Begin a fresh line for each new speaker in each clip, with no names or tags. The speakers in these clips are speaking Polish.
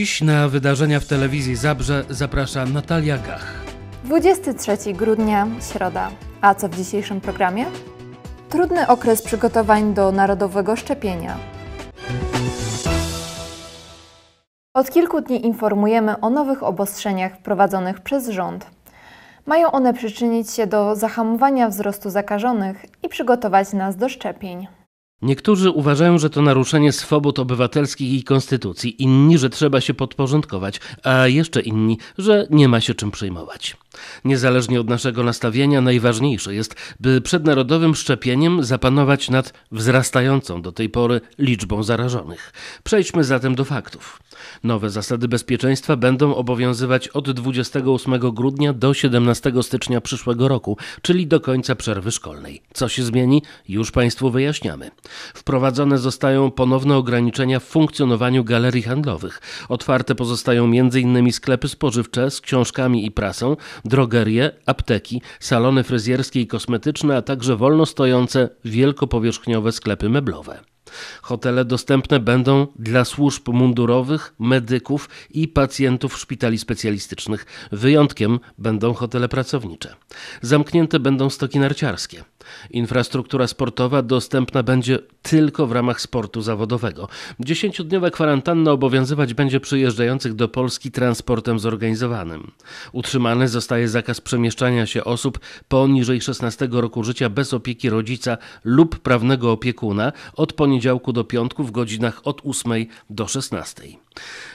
Dziś na wydarzenia w telewizji Zabrze zaprasza Natalia Gach.
23 grudnia, środa. A co w dzisiejszym programie? Trudny okres przygotowań do narodowego szczepienia. Od kilku dni informujemy o nowych obostrzeniach wprowadzonych przez rząd. Mają one przyczynić się do zahamowania wzrostu zakażonych i przygotować nas do szczepień.
Niektórzy uważają, że to naruszenie swobód obywatelskich i konstytucji, inni, że trzeba się podporządkować, a jeszcze inni, że nie ma się czym przejmować. Niezależnie od naszego nastawienia, najważniejsze jest, by przed narodowym szczepieniem zapanować nad wzrastającą do tej pory liczbą zarażonych. Przejdźmy zatem do faktów. Nowe zasady bezpieczeństwa będą obowiązywać od 28 grudnia do 17 stycznia przyszłego roku, czyli do końca przerwy szkolnej. Co się zmieni? Już Państwu wyjaśniamy. Wprowadzone zostają ponowne ograniczenia w funkcjonowaniu galerii handlowych. Otwarte pozostają m.in. sklepy spożywcze z książkami i prasą, drogerie, apteki, salony fryzjerskie i kosmetyczne, a także wolno stojące wielkopowierzchniowe sklepy meblowe. Hotele dostępne będą dla służb mundurowych, medyków i pacjentów szpitali specjalistycznych. Wyjątkiem będą hotele pracownicze. Zamknięte będą stoki narciarskie. Infrastruktura sportowa dostępna będzie tylko w ramach sportu zawodowego. Dziesięciodniowa kwarantanna obowiązywać będzie przyjeżdżających do Polski transportem zorganizowanym. Utrzymany zostaje zakaz przemieszczania się osób poniżej 16 roku życia bez opieki rodzica lub prawnego opiekuna od poniedziałku do piątku w godzinach od 8 do 16.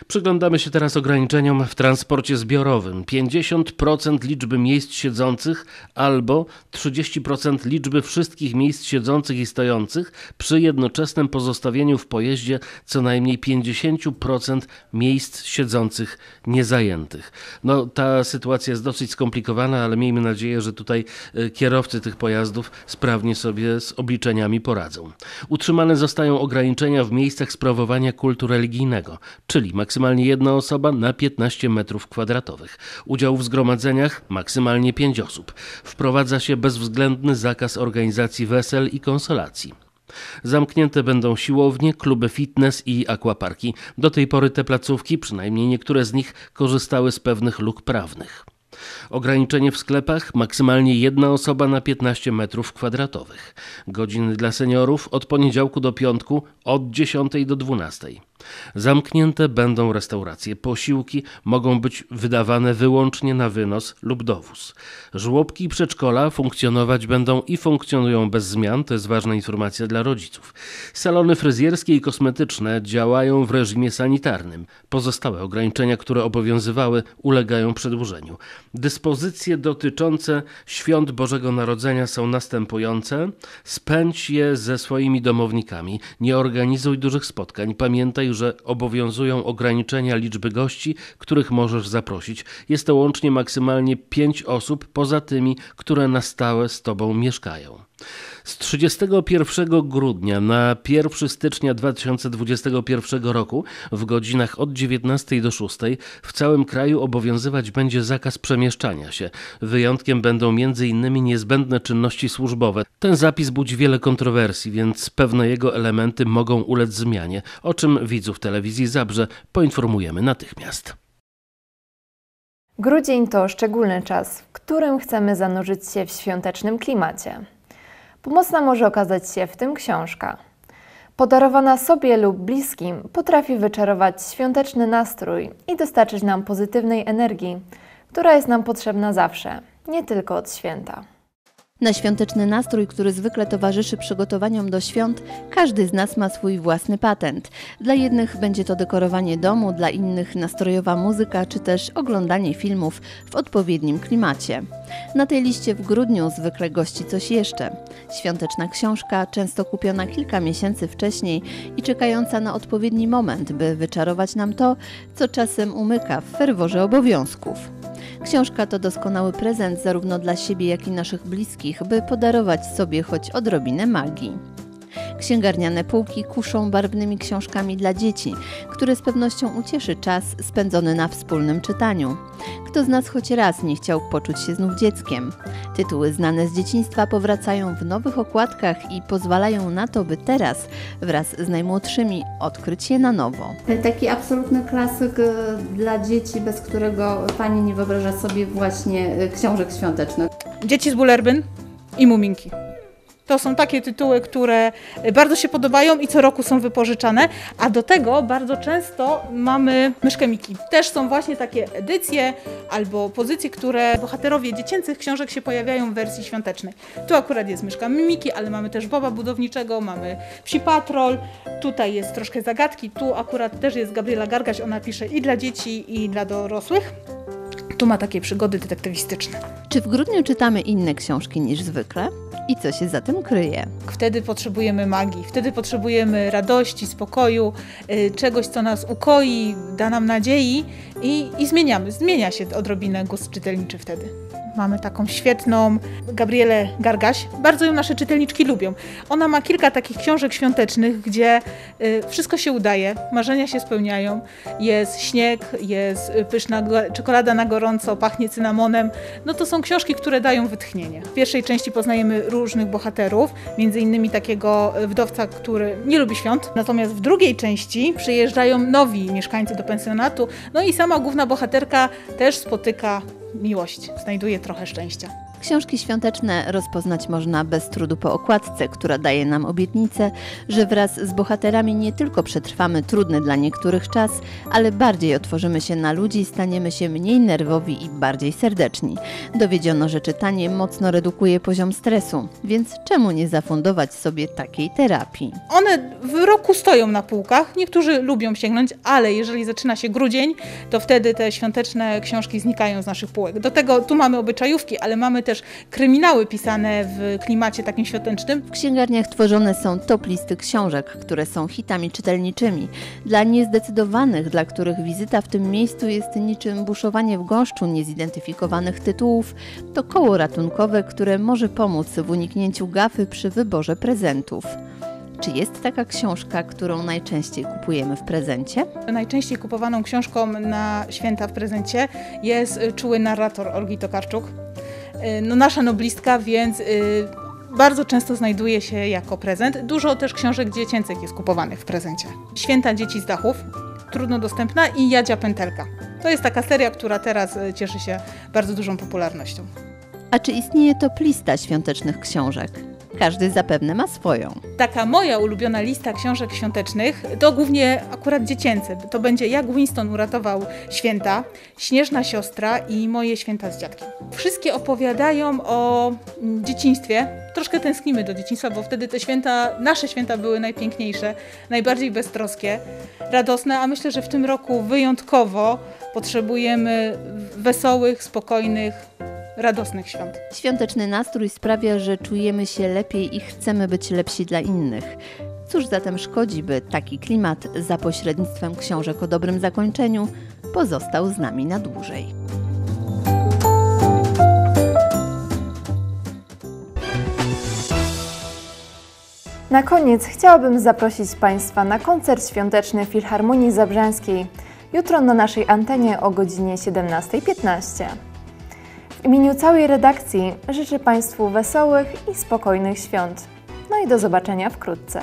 Przyglądamy się teraz ograniczeniom w transporcie zbiorowym. 50% liczby miejsc siedzących albo 30% liczby wszystkich miejsc siedzących i stojących przy jednoczesnym pozostawieniu w pojeździe co najmniej 50% miejsc siedzących niezajętych. No, ta sytuacja jest dosyć skomplikowana, ale miejmy nadzieję, że tutaj e, kierowcy tych pojazdów sprawnie sobie z obliczeniami poradzą. Utrzymane zostają ograniczenia w miejscach sprawowania kultu religijnego czyli maksymalnie jedna osoba na 15 metrów kwadratowych. Udział w zgromadzeniach maksymalnie 5 osób. Wprowadza się bezwzględny zakaz organizacji wesel i konsolacji. Zamknięte będą siłownie, kluby fitness i aquaparki. Do tej pory te placówki, przynajmniej niektóre z nich, korzystały z pewnych luk prawnych. Ograniczenie w sklepach maksymalnie jedna osoba na 15 metrów kwadratowych. Godziny dla seniorów od poniedziałku do piątku od 10 do 12. Zamknięte będą restauracje. Posiłki mogą być wydawane wyłącznie na wynos lub dowóz. Żłobki i przedszkola funkcjonować będą i funkcjonują bez zmian, to jest ważna informacja dla rodziców. Salony fryzjerskie i kosmetyczne działają w reżimie sanitarnym. Pozostałe ograniczenia, które obowiązywały, ulegają przedłużeniu. Dyspozycje dotyczące świąt Bożego Narodzenia są następujące. Spędź je ze swoimi domownikami. Nie organizuj dużych spotkań. Pamiętaj, że obowiązują ograniczenia liczby gości, których możesz zaprosić. Jest to łącznie maksymalnie 5 osób poza tymi, które na stałe z Tobą mieszkają. Z 31 grudnia na 1 stycznia 2021 roku w godzinach od 19 do 6 w całym kraju obowiązywać będzie zakaz przemieszczania się. Wyjątkiem będą m.in. niezbędne czynności służbowe. Ten zapis budzi wiele kontrowersji, więc pewne jego elementy mogą ulec zmianie, o czym widzów telewizji Zabrze poinformujemy natychmiast.
Grudzień to szczególny czas, w którym chcemy zanurzyć się w świątecznym klimacie. Pomocna może okazać się w tym książka. Podarowana sobie lub bliskim potrafi wyczarować świąteczny nastrój i dostarczyć nam pozytywnej energii, która jest nam potrzebna zawsze, nie tylko od święta.
Na świąteczny nastrój, który zwykle towarzyszy przygotowaniom do świąt, każdy z nas ma swój własny patent. Dla jednych będzie to dekorowanie domu, dla innych nastrojowa muzyka, czy też oglądanie filmów w odpowiednim klimacie. Na tej liście w grudniu zwykle gości coś jeszcze. Świąteczna książka, często kupiona kilka miesięcy wcześniej i czekająca na odpowiedni moment, by wyczarować nam to, co czasem umyka w ferworze obowiązków. Książka to doskonały prezent zarówno dla siebie, jak i naszych bliskich, by podarować sobie choć odrobinę magii. Księgarniane półki kuszą barwnymi książkami dla dzieci, które z pewnością ucieszy czas spędzony na wspólnym czytaniu. Kto z nas choć raz nie chciał poczuć się znów dzieckiem? Tytuły znane z dzieciństwa powracają w nowych okładkach i pozwalają na to, by teraz wraz z najmłodszymi odkryć je na nowo.
Taki absolutny klasyk e, dla dzieci, bez którego Pani nie wyobraża sobie właśnie e, książek świątecznych.
Dzieci z Bullerbyn i Muminki. To są takie tytuły, które bardzo się podobają i co roku są wypożyczane, a do tego bardzo często mamy myszkę Miki. Też są właśnie takie edycje albo pozycje, które bohaterowie dziecięcych książek się pojawiają w wersji świątecznej. Tu akurat jest myszka Miki, ale mamy też Boba Budowniczego, mamy Psi Patrol, tutaj jest troszkę zagadki, tu akurat też jest Gabriela Gargaś, ona pisze i dla dzieci i dla dorosłych. Tu ma takie przygody detektywistyczne.
Czy w grudniu czytamy inne książki niż zwykle? I co się za tym kryje?
Wtedy potrzebujemy magii, wtedy potrzebujemy radości, spokoju, y, czegoś, co nas ukoi, da nam nadziei i, i zmieniamy. Zmienia się odrobinę gust czytelniczy wtedy. Mamy taką świetną Gabrielę Gargaś. Bardzo ją nasze czytelniczki lubią. Ona ma kilka takich książek świątecznych, gdzie y, wszystko się udaje, marzenia się spełniają. Jest śnieg, jest pyszna czekolada na gorąco, pachnie cynamonem. No to są książki, które dają wytchnienie. W pierwszej części poznajemy różnych bohaterów, między innymi takiego wdowca, który nie lubi świąt. Natomiast w drugiej części przyjeżdżają nowi mieszkańcy do pensjonatu, no i sama główna bohaterka też spotyka miłość, znajduje trochę szczęścia.
Książki świąteczne rozpoznać można bez trudu po okładce, która daje nam obietnicę, że wraz z bohaterami nie tylko przetrwamy trudny dla niektórych czas, ale bardziej otworzymy się na ludzi staniemy się mniej nerwowi i bardziej serdeczni. Dowiedziono, że czytanie mocno redukuje poziom stresu, więc czemu nie zafundować sobie takiej terapii?
One w roku stoją na półkach, niektórzy lubią sięgnąć, ale jeżeli zaczyna się grudzień, to wtedy te świąteczne książki znikają z naszych półek. Do tego tu mamy obyczajówki, ale mamy też kryminały pisane w klimacie takim świątecznym.
W księgarniach tworzone są top listy książek, które są hitami czytelniczymi. Dla niezdecydowanych, dla których wizyta w tym miejscu jest niczym buszowanie w gąszczu niezidentyfikowanych tytułów, to koło ratunkowe, które może pomóc w uniknięciu gafy przy wyborze prezentów. Czy jest taka książka, którą najczęściej kupujemy w prezencie?
Najczęściej kupowaną książką na święta w prezencie jest Czuły narrator Olgi Tokarczuk. Y, No, nasza noblistka, więc y, bardzo często znajduje się jako prezent. Dużo też książek dziecięcych jest kupowanych w prezencie. Święta dzieci z dachów, trudno dostępna i Jadzia Pętelka. To jest taka seria, która teraz y, cieszy się bardzo dużą popularnością.
A czy istnieje top lista świątecznych książek? Każdy zapewne ma swoją.
Taka moja ulubiona lista książek świątecznych to głównie akurat dziecięce. To będzie Jak Winston uratował święta, Śnieżna siostra i Moje święta z dziadkiem. Wszystkie opowiadają o mm, dzieciństwie. Troszkę tęsknimy do dzieciństwa, bo wtedy te święta, nasze święta były najpiękniejsze, najbardziej beztroskie, radosne, a myślę, że w tym roku wyjątkowo potrzebujemy wesołych, spokojnych, radosnych świąt.
Świąteczny nastrój sprawia, że czujemy się lepiej i chcemy być lepsi dla innych. Cóż zatem szkodzi, by taki klimat za pośrednictwem książek o dobrym zakończeniu pozostał z nami na dłużej.
Na koniec chciałabym zaprosić Państwa na koncert świąteczny Filharmonii Zabrzańskiej jutro na naszej antenie o godzinie 17.15. W imieniu całej redakcji życzę Państwu wesołych i spokojnych świąt. No i do zobaczenia wkrótce.